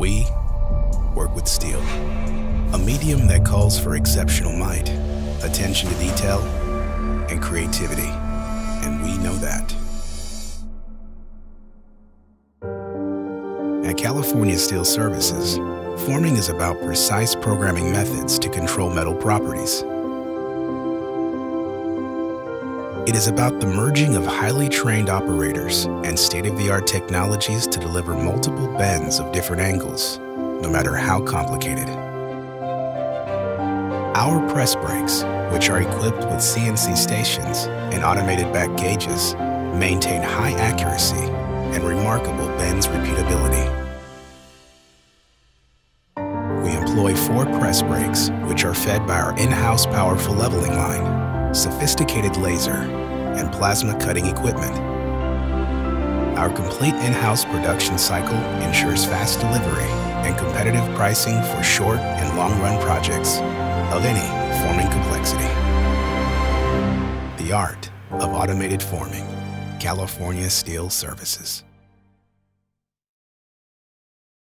We work with steel, a medium that calls for exceptional might, attention to detail, and creativity. And we know that. At California Steel Services, forming is about precise programming methods to control metal properties. It is about the merging of highly trained operators and state-of-the-art technologies to deliver multiple bends of different angles, no matter how complicated. Our press brakes, which are equipped with CNC stations and automated back gauges, maintain high accuracy and remarkable bends repeatability. We employ four press brakes, which are fed by our in-house powerful leveling line, sophisticated laser, and plasma cutting equipment. Our complete in-house production cycle ensures fast delivery and competitive pricing for short and long-run projects of any forming complexity. The art of automated forming. California Steel Services.